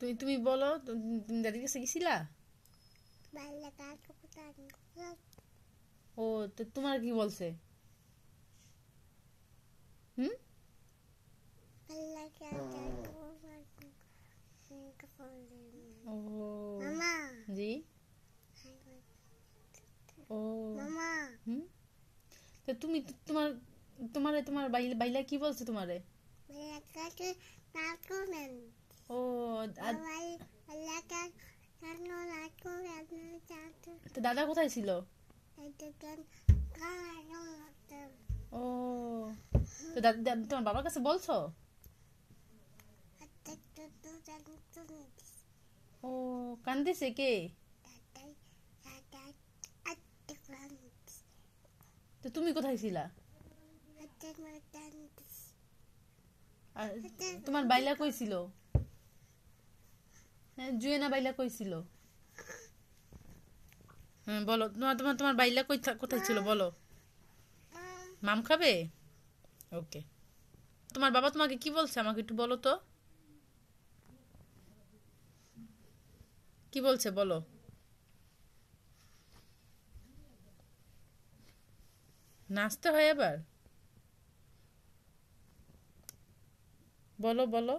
তুমি তুমি বলো তুমি দাদির কাছে গেছিলা ও তো তোমার কি বলছে? হুম? ও। জি? ও। হুম? তো তুমি তোমার তোমারে তোমার বাইলা বাইলা কি বলছে তোমারে? দাদা কোথায় ছিল? ও তো দাদা তোমার বাবার কাছে বলছো? ও কান্দিছে কে? তো তুমি কোথায় ছিলা? তোমার বাইলা কইছিল হ্যাঁ জুয়েনা বাইলা কইছিল বলো। তোমার তোমার তোমার বাইলা কোথায় ছিল, বলো। মাম খাবে? ওকে। তোমার বাবা তোমাকে কি বলছে? আমাকে একটু বলো তো। কি বলছে, বলো। নাচতে হয় এবার বলো বলো।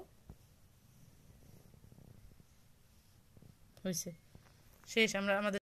হয়েছে শেষ, আমরা আমাদের